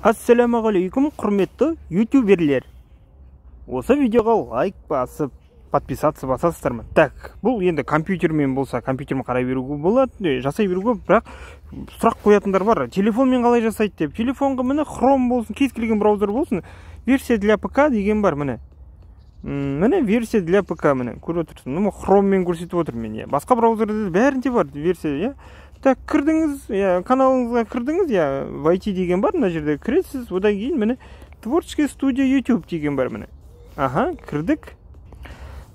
ассалаумағалейкум құрметті ютуберлер. Осы видеоға лайк басып подписаться басасыздар ма? Так бұл енді компьютермен болса компьютермен қарай беруге болады жасай беруге бірақ сұрақ қоятындар бар. Телефонмен қалай жасайды деп. Телефонға міне хром болсын кез келген браузер болсын версия для пк деген бар міне. Міне версия для пк міне көріп отырсың ну хроммен көрсетіп отырмын мен иә. Басқа браузерде бәрінде бар версия иә. Так кірдіңіз иә каналыңызға кірдіңіз иә войти деген бар мына жерде кіресіз одан кейін міне творческая студия YouTube деген бар міне. Аха кірдік.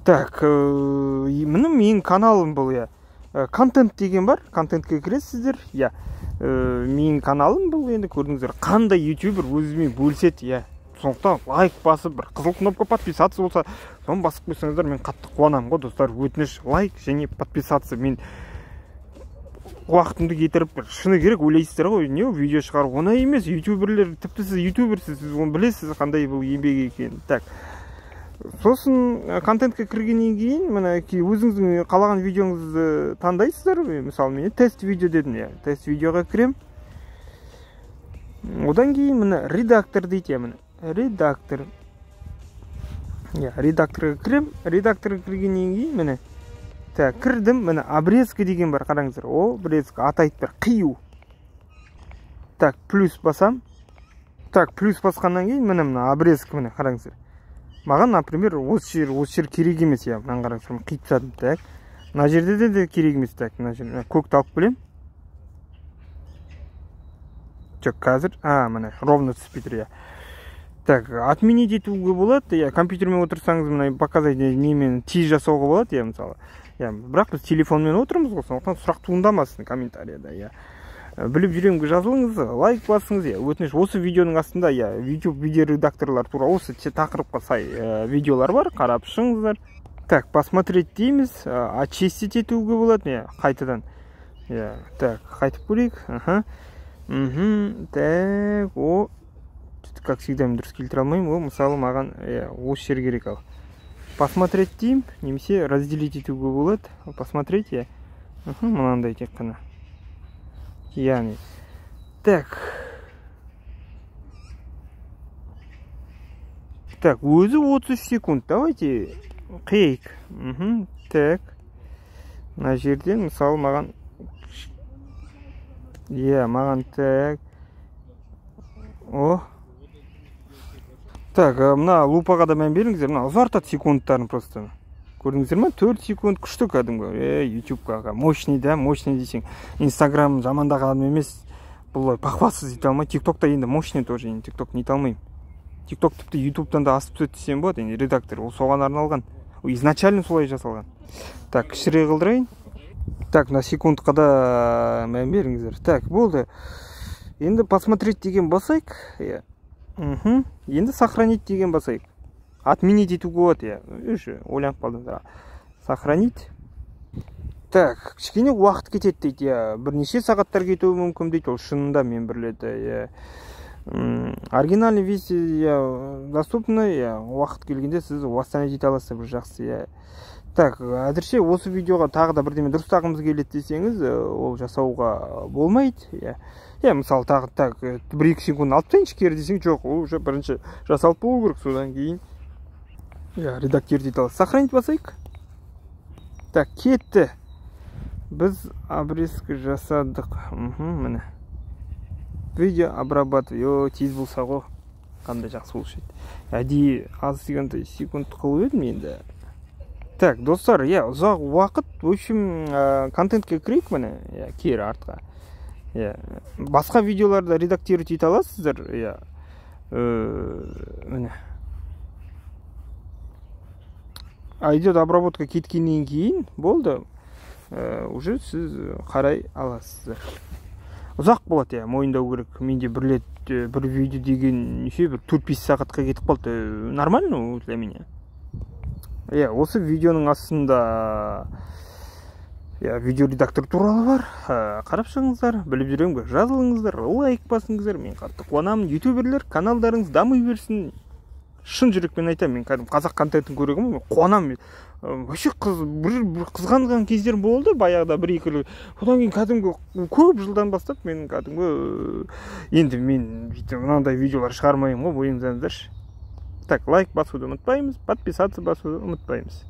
Так міне менің каналым бұл иә контент деген бар контентке кіресіздер иә менің каналым бұл енді көрдіңіздер қандай ютубер өзімен бөліседі иә сондықтан лайк басып бір қызыл кнопка подписаться болса соны басып қойсаңыздар мен қатты қуанамын ғой достар. Өтініш лайк және подписаться. Мен уақытымды кетіріп шыны керек ойлайсыздар ғой. Не видео шығару оңай емес. Ютуберлер тіпті сіз ютуберсіз сіз оны білесіз қандай бұл еңбек екенін. Так. Сосын контентке кіргеннен кейін мінекей өзіңіздің қалаған видеоңызды таңдайсыздар мысалы мен тест видео дедім иә тест видеоға кірем. Одан кейін міне редактор дейді иә міне. Редактор. Иә редакторға кірем. Редакторға кіргеннен кейін міне так кірдім міне обрезка деген бар қараңыздар. Обрезка аты айтып тұр қию. Так плюс басам. Так плюс басқаннан кейін міне мына обрезка міне қараңыздар. Маған например осы жер осы жер керек емес иә мынаны қараңыздар қиып тастадым так. Мына жерде де керек емес так мына жер көкті алып келемін. Жоқ қазір? А міне ровно түспей тұр иә так отменить етуге болады иә компьютермен отырсаңыз мына показать немен тез жасауға болады иә мысалы. Иә бірақ біз телефонмен отырмыз ғой сондықтан сұрақ туындамасын комментарияда иә. Біліп жүремін жазылыңыз лайк басыңыз иә. Өтініш осы видеоның астында иә youtube видео редакторлар туралы осы тақырыпқа сай ә, видеолар бар қарап шығыңыздар. Так посмотреть дейміз ә, очистить етуге болады иә қайтадан. Иә так қайтып көрейік. Аха. Мхм так о. Как всегда мен дұрыс келтіре алмаймын ғой мысалы маған иә осы жер керек ал. посмотреть деймін немесе разделить етуге болады посмотреть иә мынандай тек қана яғни так так өзі 33 секунд давайте қиейік мхм так мына жерден мысалы маған иә маған так о так мына лупаға да мән беріңіздер. Мына ұзартады секундтарын просто. Көрдіңіздер ма? Төрт секунд күшті кәдімгі. Е ютубқа мощный да мощный десең. Инстаграм жамандаған емес. Бұлай похвастаться ете тик токта енді мощный тоже енді тик ток нете алмаймын. Тик ток тіпті ютубтан да асып түседі десем болады енді редактор. Ол соған арналған. Изначально солай жасалған. Так кішірек қылдырайын. Так мына секундқа да мән беріңіздер. Так болды. Енді посмотреть деген басайық иә. Мхм. Енді сохранить деген басайық. Отменить етуге болады иә. Уже ойланып қалдым сохранить. Так кішкене уақыт кетеді дейді иә. Бірнеше сағаттар кетуі мүмкін дейді. Ол шынында мен біледі иә. Оригинальный версия доступны иә. Уақыт келгенде сіз восстановить ете аласыз бір жақсы иә. Так әзірше осы видеоға тағы да бірдеме дұрыстағымыз келеді десеңіз ол жасауға болмайды. Иә. Иә мысалы тағы так бір екі секунд алып тастайыншы кері десең жоқ ол уже бірінші жасалып болу керек содан кейін иә редактировать ете аласыз сохранить басайық. Так кетті. Біз обрезка жасадық. Міне. Видео обрабатывать тез болса ғой. Қандай жақсы болушы еді. Әдейі аз секунд қылып едім енді. Так достар иә ұзақ уақыт в общем контентке кірейік міне. Иә кері артқа. Иә басқа видеоларды редактировать ете аласыздар. Иә міне. Идет обработка кеткеннен кейін болды. Уже сіз қарай аласыздар. Ұзақ болады иә мойындау керек. Менде бір рет бір видео деген неше бір төрт бес сағатқа кетіп қалды. Нормально для меня? Иә осы видеоның астында иә видео редактор туралы бар. Қарап шығыңыздар біліп жүремін жазылыңыздар лайк басыңыздар. Мен қатты қуанамын. Ютуберлер каналдарыңыз дами берсін. Шын жүрекпен айтамын мен кәдімгі қазақ контентін көре қуанамын. Вообще қыз бір, қызғанған кездер болды баяғыда бір екі одан кейін кәдімгі көп жылдан бастап мен кәдімгі енді мен мынандай видеолар шығармаймын ғой мойындаңыздаршы так лайк басуды ұмытпаймыз подписаться басуды ұмытпаймыз